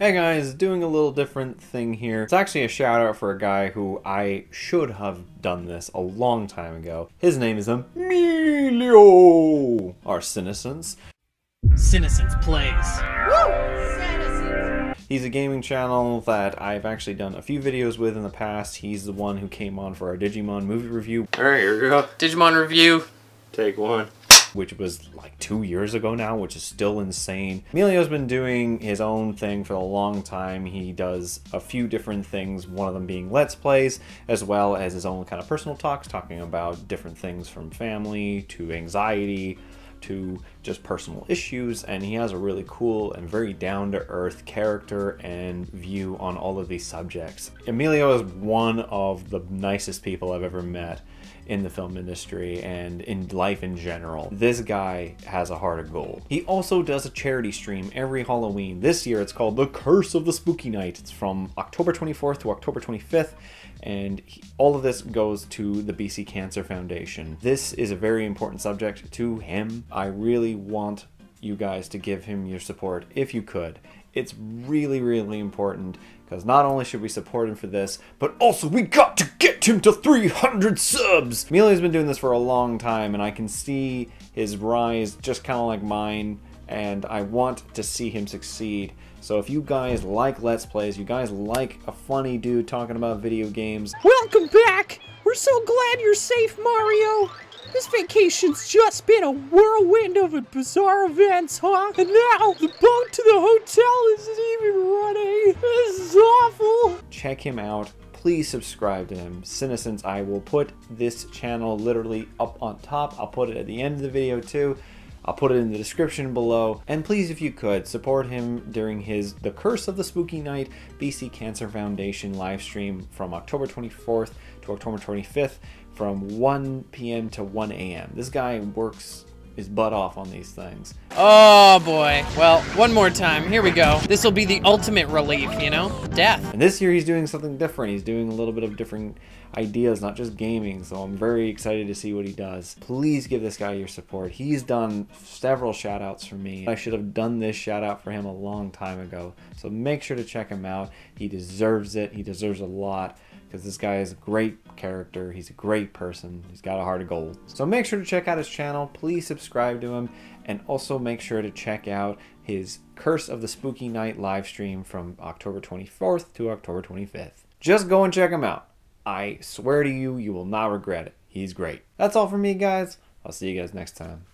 Hey guys, doing a little different thing here. It's actually a shout out for a guy who I should have done this a long time ago. His name is Emilio Our Sinnocence. Sinnocence plays. Woo! He's a gaming channel that I've actually done a few videos with in the past. He's the one who came on for our Digimon movie review. Alright, here we go. Digimon review. Take one. Which was like two years ago now, which is still insane. Emilio's been doing his own thing for a long time. He does a few different things, one of them being Let's Plays, as well as his own kind of personal talks, talking about different things from family to anxiety to just personal issues. And he has a really cool and very down to earth character and view on all of these subjects. Emilio is one of the nicest people I've ever met in the film industry and in life in general. This guy has a heart of gold. He also does a charity stream every Halloween. This year it's called The Curse of the Spooky Night. It's from October 24th to October 25th and he, all of this goes to the BC Cancer Foundation. This is a very important subject to him. I really want you guys to give him your support if you could. It's really, really important because not only should we support him for this, but also we got to get him to 300 subs! Emilio's been doing this for a long time and I can see his rise just kind of like mine and I want to see him succeed. So if you guys like Let's Plays, you guys like a funny dude talking about video games, Welcome back! We're so glad you're safe, Mario! This vacation's just been a whirlwind of bizarre events, huh? And now the boat to the hotel isn't even running! This is awful! check him out. Please subscribe to him. Sinnocence, I will put this channel literally up on top. I'll put it at the end of the video too. I'll put it in the description below. And please, if you could, support him during his The Curse of the Spooky Night BC Cancer Foundation live stream from October 24th to October 25th from 1 p.m. to 1 a.m. This guy works his butt off on these things. Oh boy. Well, one more time. Here we go. This will be the ultimate relief, you know? Death. And this year he's doing something different. He's doing a little bit of different ideas, not just gaming. So I'm very excited to see what he does. Please give this guy your support. He's done several shout outs for me. I should have done this shout out for him a long time ago. So make sure to check him out. He deserves it. He deserves a lot because this guy is a great character. He's a great person. He's got a heart of gold. So make sure to check out his channel. Please subscribe to him and also make sure to check out his Curse of the Spooky Night live stream from October 24th to October 25th. Just go and check him out. I swear to you, you will not regret it. He's great. That's all from me, guys. I'll see you guys next time.